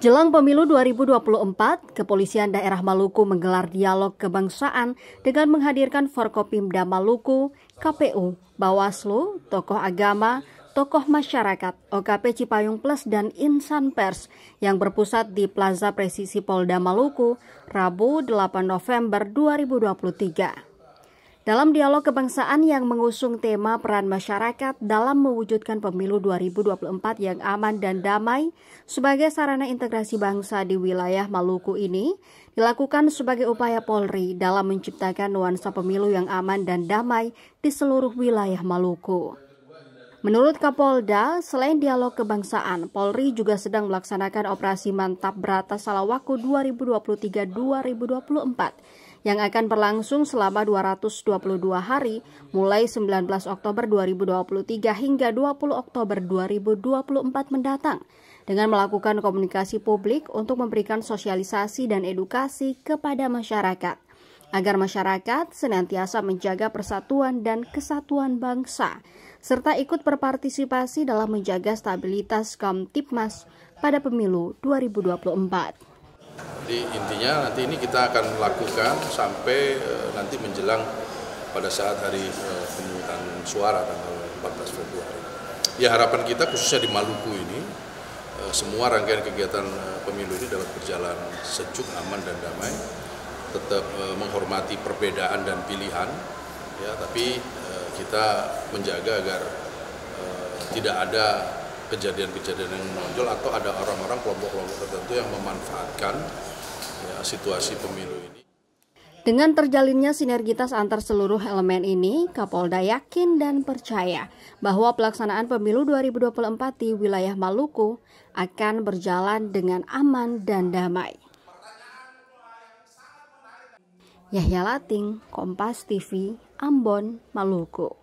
Jelang pemilu 2024, Kepolisian Daerah Maluku menggelar dialog kebangsaan dengan menghadirkan Forkopimda Maluku, KPU, Bawaslu, tokoh agama, tokoh masyarakat, OKP Cipayung Plus dan insan pers yang berpusat di Plaza Presisi Polda Maluku, Rabu 8 November 2023. Dalam dialog kebangsaan yang mengusung tema peran masyarakat dalam mewujudkan pemilu 2024 yang aman dan damai sebagai sarana integrasi bangsa di wilayah Maluku ini dilakukan sebagai upaya Polri dalam menciptakan nuansa pemilu yang aman dan damai di seluruh wilayah Maluku. Menurut Kapolda, selain dialog kebangsaan, Polri juga sedang melaksanakan operasi Mantap Berata Salawaku 2023-2024 yang akan berlangsung selama 222 hari mulai 19 Oktober 2023 hingga 20 Oktober 2024 mendatang dengan melakukan komunikasi publik untuk memberikan sosialisasi dan edukasi kepada masyarakat agar masyarakat senantiasa menjaga persatuan dan kesatuan bangsa serta ikut berpartisipasi dalam menjaga stabilitas Kamtipmas pada pemilu 2024. Jadi intinya nanti ini kita akan lakukan sampai uh, nanti menjelang pada saat hari uh, pemungutan suara tanggal 14 Februari. Ya harapan kita khususnya di Maluku ini uh, semua rangkaian kegiatan pemilu ini dapat berjalan sejuk, aman dan damai, tetap menghormati perbedaan dan pilihan, ya tapi kita menjaga agar tidak ada kejadian-kejadian yang menonjol atau ada orang-orang kelompok-kelompok tertentu yang memanfaatkan ya, situasi pemilu ini. Dengan terjalinnya sinergitas antar seluruh elemen ini, Kapolda yakin dan percaya bahwa pelaksanaan pemilu 2024 di wilayah Maluku akan berjalan dengan aman dan damai. Yahya Lating, Kompas TV, Ambon, Maluku.